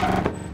you.